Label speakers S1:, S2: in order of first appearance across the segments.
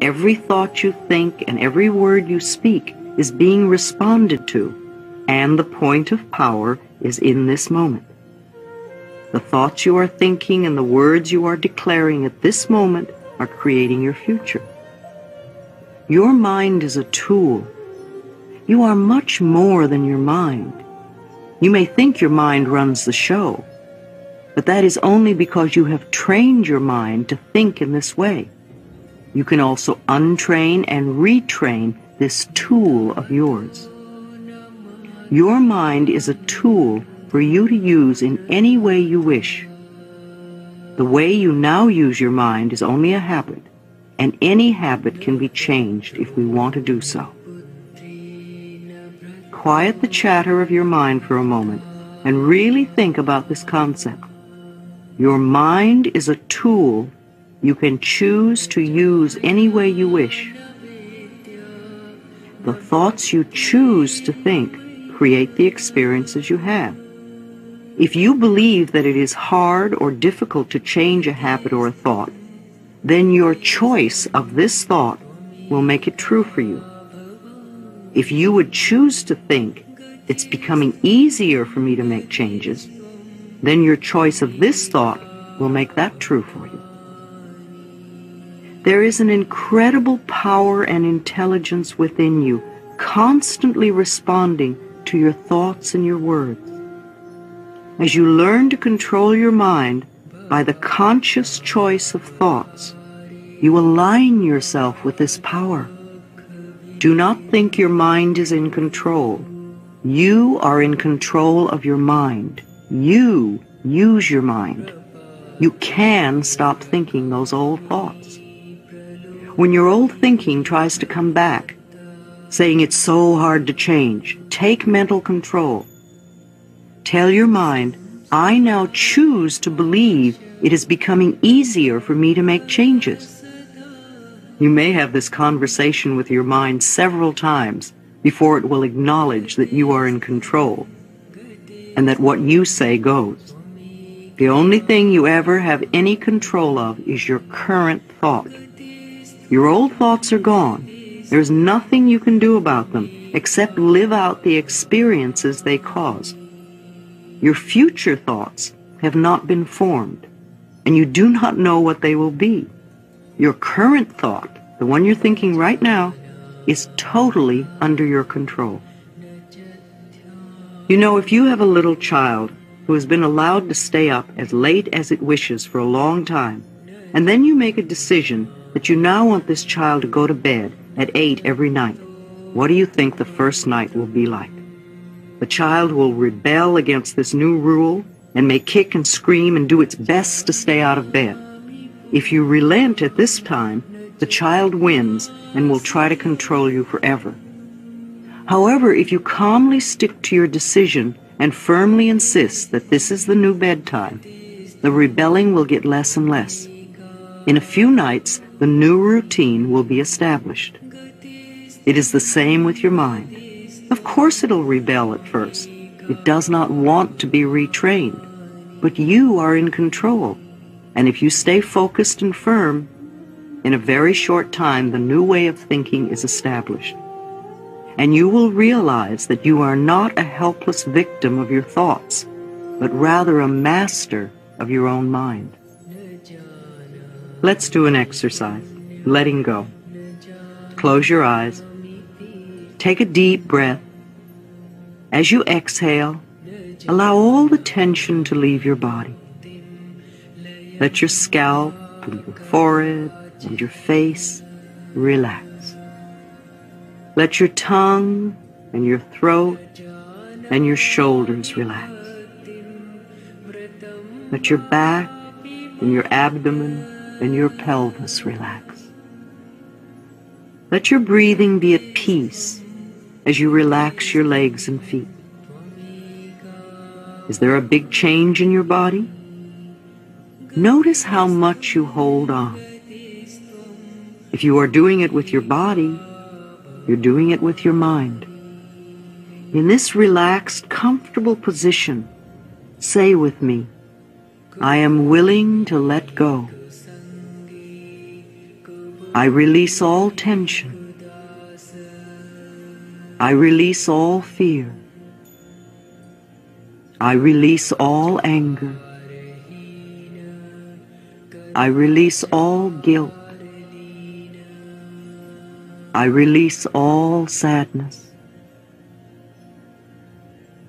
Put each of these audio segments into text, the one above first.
S1: Every thought you think and every word you speak is being responded to, and the point of power is in this moment. The thoughts you are thinking and the words you are declaring at this moment are creating your future. Your mind is a tool. You are much more than your mind. You may think your mind runs the show, but that is only because you have trained your mind to think in this way. You can also untrain and retrain this tool of yours. Your mind is a tool for you to use in any way you wish. The way you now use your mind is only a habit, and any habit can be changed if we want to do so. Quiet the chatter of your mind for a moment and really think about this concept. Your mind is a tool you can choose to use any way you wish. The thoughts you choose to think create the experiences you have. If you believe that it is hard or difficult to change a habit or a thought, then your choice of this thought will make it true for you. If you would choose to think, it's becoming easier for me to make changes, then your choice of this thought will make that true for you. There is an incredible power and intelligence within you, constantly responding to your thoughts and your words. As you learn to control your mind by the conscious choice of thoughts, you align yourself with this power. Do not think your mind is in control. You are in control of your mind. You use your mind. You can stop thinking those old thoughts. When your old thinking tries to come back, saying it's so hard to change, take mental control Tell your mind, I now choose to believe it is becoming easier for me to make changes. You may have this conversation with your mind several times before it will acknowledge that you are in control and that what you say goes. The only thing you ever have any control of is your current thought. Your old thoughts are gone. There's nothing you can do about them except live out the experiences they cause. Your future thoughts have not been formed, and you do not know what they will be. Your current thought, the one you're thinking right now, is totally under your control. You know, if you have a little child who has been allowed to stay up as late as it wishes for a long time, and then you make a decision that you now want this child to go to bed at 8 every night, what do you think the first night will be like? The child will rebel against this new rule and may kick and scream and do its best to stay out of bed. If you relent at this time, the child wins and will try to control you forever. However, if you calmly stick to your decision and firmly insist that this is the new bedtime, the rebelling will get less and less. In a few nights, the new routine will be established. It is the same with your mind. Of course it'll rebel at first. It does not want to be retrained. But you are in control. And if you stay focused and firm, in a very short time the new way of thinking is established. And you will realize that you are not a helpless victim of your thoughts, but rather a master of your own mind. Let's do an exercise, letting go. Close your eyes Take a deep breath. As you exhale, allow all the tension to leave your body. Let your scalp and your forehead and your face relax. Let your tongue and your throat and your shoulders relax. Let your back and your abdomen and your pelvis relax. Let your breathing be at peace as you relax your legs and feet? Is there a big change in your body? Notice how much you hold on. If you are doing it with your body, you're doing it with your mind. In this relaxed, comfortable position, say with me, I am willing to let go. I release all tension. I release all fear. I release all anger. I release all guilt. I release all sadness.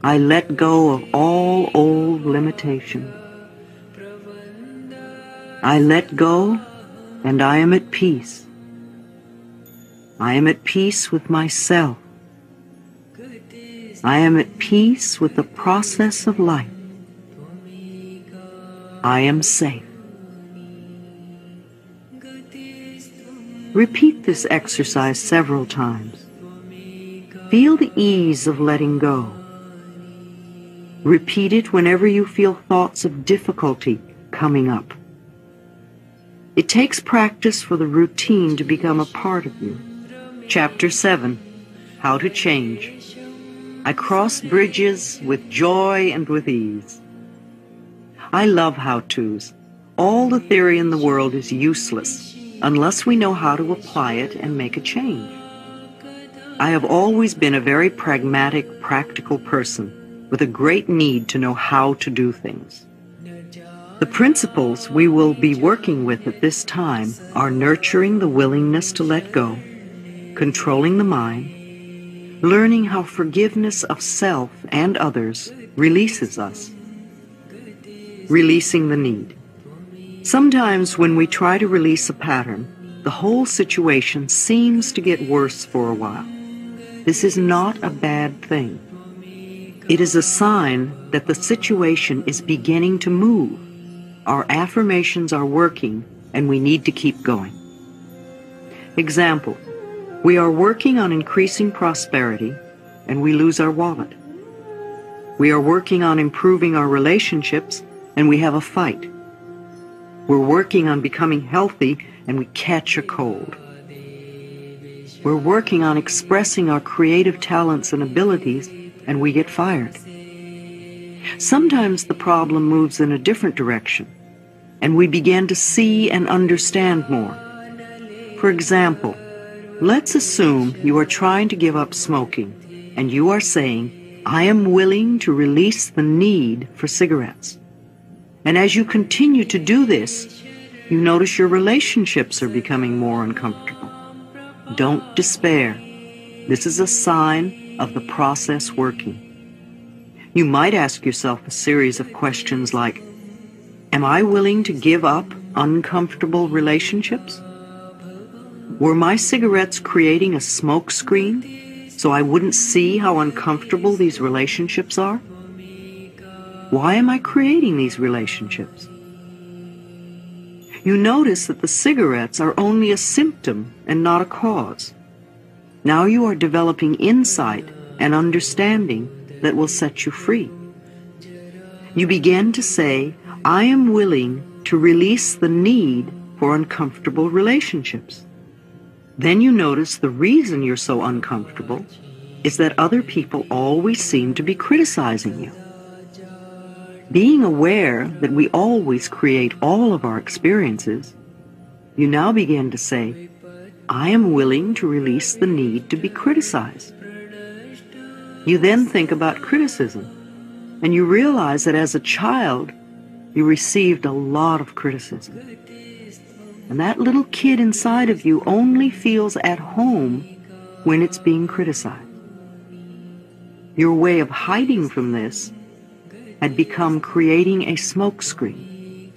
S1: I let go of all old limitations. I let go and I am at peace. I am at peace with myself. I am at peace with the process of life. I am safe. Repeat this exercise several times. Feel the ease of letting go. Repeat it whenever you feel thoughts of difficulty coming up. It takes practice for the routine to become a part of you. Chapter 7 How to Change. I cross bridges with joy and with ease. I love how-tos. All the theory in the world is useless unless we know how to apply it and make a change. I have always been a very pragmatic, practical person with a great need to know how to do things. The principles we will be working with at this time are nurturing the willingness to let go, controlling the mind, learning how forgiveness of self and others releases us, releasing the need. Sometimes when we try to release a pattern, the whole situation seems to get worse for a while. This is not a bad thing. It is a sign that the situation is beginning to move. Our affirmations are working and we need to keep going. Example, we are working on increasing prosperity and we lose our wallet. We are working on improving our relationships and we have a fight. We're working on becoming healthy and we catch a cold. We're working on expressing our creative talents and abilities and we get fired. Sometimes the problem moves in a different direction and we begin to see and understand more. For example, Let's assume you are trying to give up smoking and you are saying, I am willing to release the need for cigarettes. And as you continue to do this, you notice your relationships are becoming more uncomfortable. Don't despair. This is a sign of the process working. You might ask yourself a series of questions like, Am I willing to give up uncomfortable relationships? Were my cigarettes creating a smoke screen so I wouldn't see how uncomfortable these relationships are? Why am I creating these relationships? You notice that the cigarettes are only a symptom and not a cause. Now you are developing insight and understanding that will set you free. You begin to say, I am willing to release the need for uncomfortable relationships. Then you notice the reason you're so uncomfortable is that other people always seem to be criticizing you. Being aware that we always create all of our experiences, you now begin to say, I am willing to release the need to be criticized. You then think about criticism, and you realize that as a child, you received a lot of criticism. And that little kid inside of you only feels at home when it's being criticized. Your way of hiding from this had become creating a smokescreen.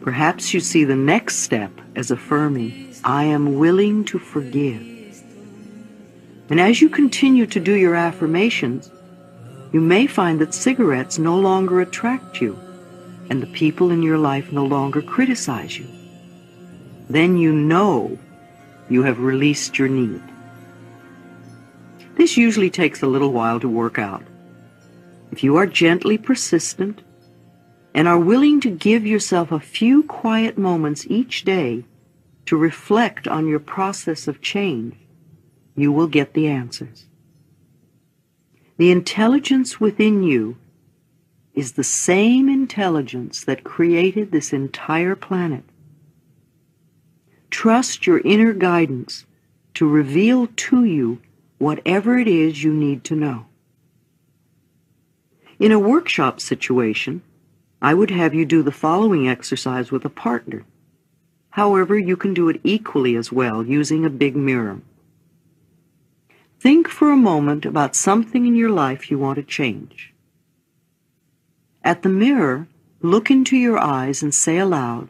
S1: Perhaps you see the next step as affirming, I am willing to forgive. And as you continue to do your affirmations, you may find that cigarettes no longer attract you and the people in your life no longer criticize you, then you know you have released your need. This usually takes a little while to work out. If you are gently persistent and are willing to give yourself a few quiet moments each day to reflect on your process of change, you will get the answers. The intelligence within you is the same intelligence that created this entire planet. trust your inner guidance to reveal to you whatever it is you need to know. In a workshop situation, I would have you do the following exercise with a partner. However, you can do it equally as well using a big mirror. Think for a moment about something in your life you want to change. At the mirror, look into your eyes and say aloud,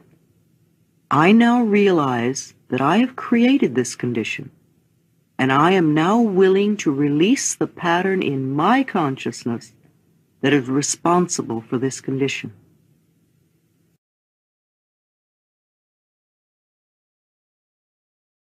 S1: I now realize that I have created this condition, and I am now willing to release the pattern in my consciousness that is responsible for this condition.